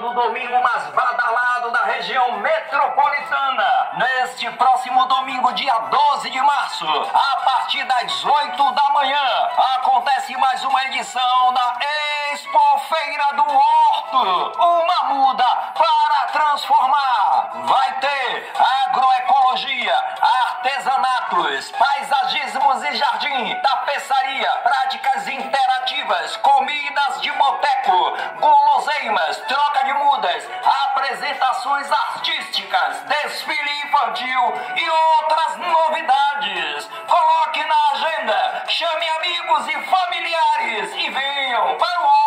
no domingo mais badalado da região metropolitana. Neste próximo domingo, dia 12 de março, a partir das 8 da manhã, acontece mais uma edição da Expo Feira do Horto. Uma muda para transformar. Vai ter agroecologia, artesanatos, paisagismos e jardim, tapeçaria, práticas interativas, guloseimas, troca de mudas, apresentações artísticas, desfile infantil e outras novidades. Coloque na agenda, chame amigos e familiares e venham para o